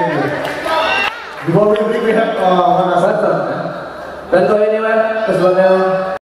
thank you. Before we break, we have uh, one ini, kan keseluruhan